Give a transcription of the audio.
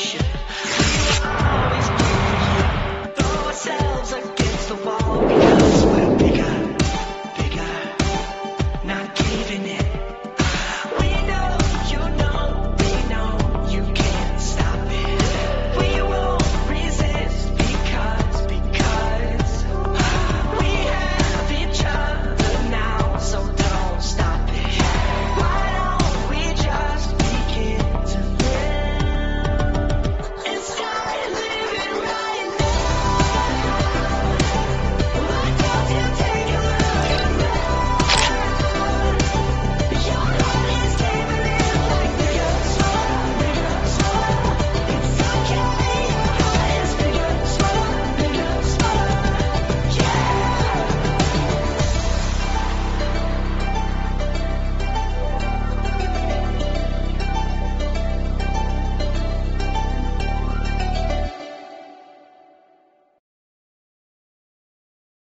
Shit.